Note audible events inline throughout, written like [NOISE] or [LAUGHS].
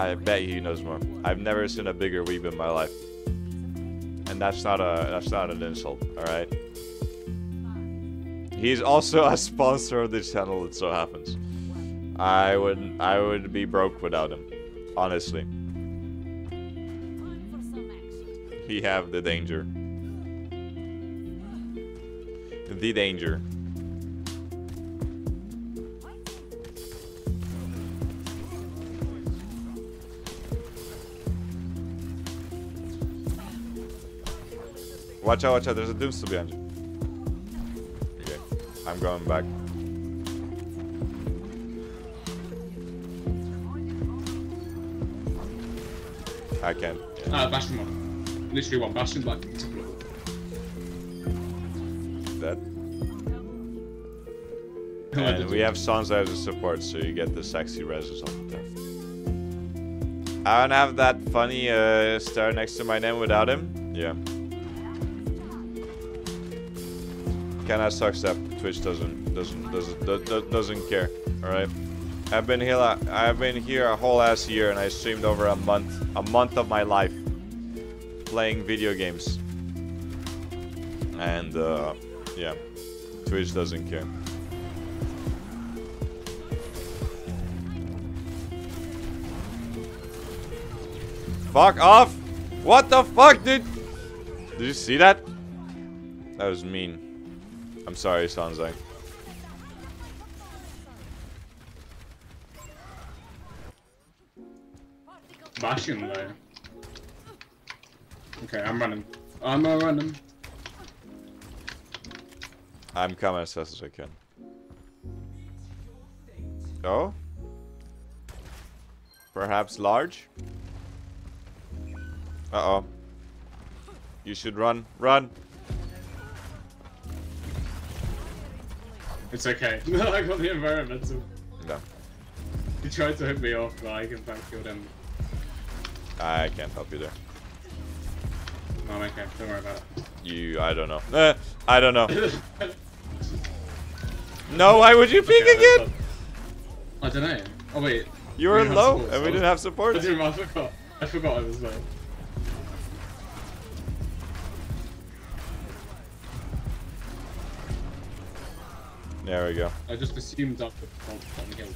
I bet he knows more. I've never seen a bigger weeb in my life. And that's not a that's not an insult, alright? He's also a sponsor of this channel, it so happens. I would I would be broke without him. Honestly. He have the danger. The danger. Watch out, watch out, there's a Doomfist behind you. Okay, I'm going back. I can't. Uh, Bastion one. Literally one. Bastion black. Dead. And we have Sansa as a support, so you get the sexy reses on the time. I don't have that funny uh, star next to my name without him. Yeah. Kinda sucks that Twitch doesn't doesn't doesn't doesn't, doesn't care. All right. I've been here. I've been here a whole ass year, and I streamed over a month, a month of my life, playing video games. And uh, yeah, Twitch doesn't care. Fuck off! What the fuck, dude? Did you see that? That was mean. I'm sorry, Sanzai. Bastion though. Okay, I'm running. I'm uh, running. I'm coming as fast as I can. Oh? Perhaps large? Uh-oh. You should run. Run! It's okay. No, [LAUGHS] I got the environmental. No. He tried to hit me off, but I can back killed him. I can't help you there. No, I'm okay. Don't worry about it. You, I don't know. Eh, I don't know. [COUGHS] no, why would you peek Okay, again? I don't know. Oh wait. You were low, and we didn't have support. I, I forgot. I forgot I was low. There we go. I just assumed up the hill.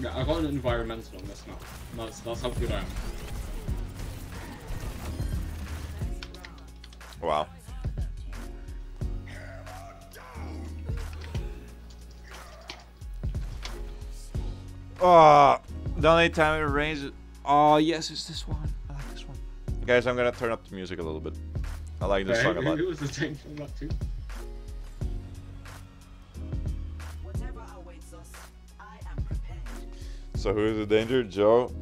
Yeah, I got an environmental on this map. That's, that's how good I am. Wow. Oh, the only time it rains. Oh, yes, it's this one. I like this one. Guys, I'm gonna turn up the music a little bit. I like this Hey, song a lot. who was the tank from that too? Whatever awaits us, I am prepared. So who's the danger? Joe?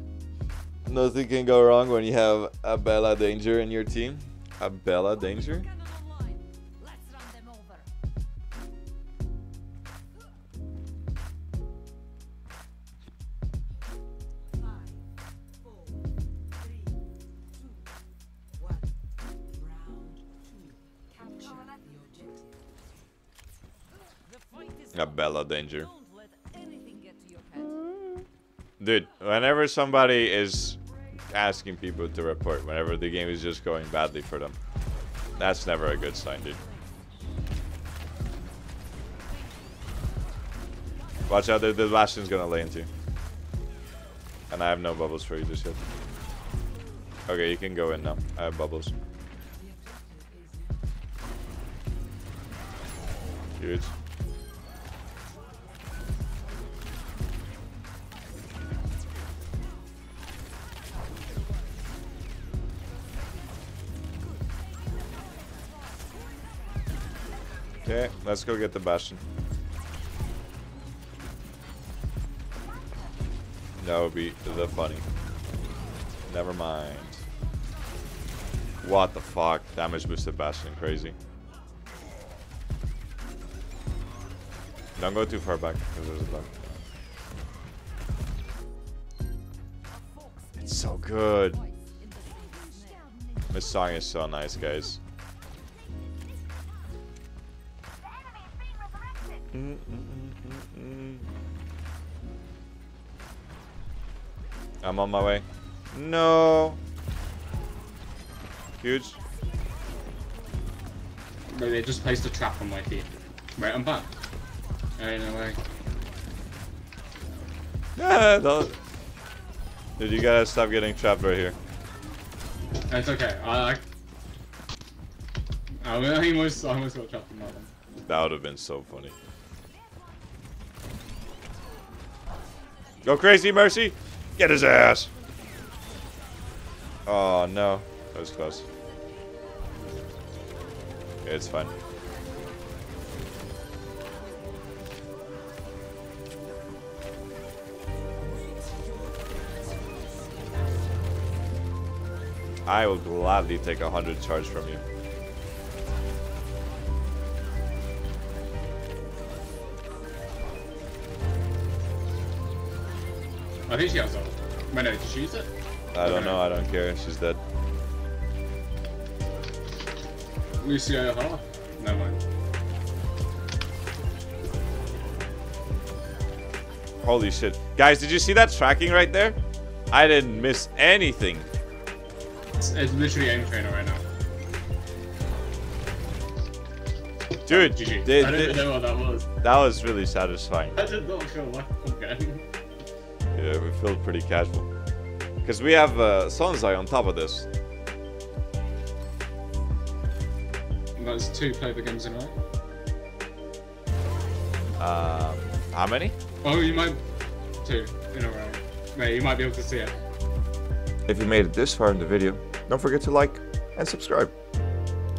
Nothing can go wrong when you have a Bella Danger in your team. A Bella Danger? A. Bella Danger. Don't let anything get to your head. Dude, whenever somebody is asking people to report, whenever the game is just going badly for them, that's never a good sign, dude. Watch out, the, the Bastion's gonna lay into you. And I have no bubbles for you just yet. Okay, you can go in now. I have bubbles. Huge. Okay, let's go get the Bastion. That would be the funny. Never mind. What the fuck? Damage boosted Bastion, crazy. Don't go too far back, because there's a bug. It's so good. This song is so nice, guys. Mm, mm, mm. I'm on my way. No. Huge. They just placed a trap on my feet. Right, I'm back. Ain't no way. Yeah, don't. Dude, you gotta stop getting trapped right here. It's okay. I. I I almost, I almost got trapped in that one. That would have been so funny. Go crazy, Mercy! Get his ass! Oh no, that was close. It's fine. I will gladly take a hundred charge from you. I think she has ult. Wait, no, did she use it? I don't know, I don't care. She's dead. Lucio half? No mind. Holy shit. Guys, did you see that tracking right there? I didn't miss anything. It's, it's literally aim trainer right now. Dude, GG. they- I they- even know what that was. that was really satisfying. I did not feel like okay. Yeah, we feel pretty casual. Because we have uh, Sonzai on top of this. That's two Clover games in a row. Um, how many? Oh, you might. Two in a row. Mate, you might be able to see it. If you made it this far in the video, don't forget to like and subscribe.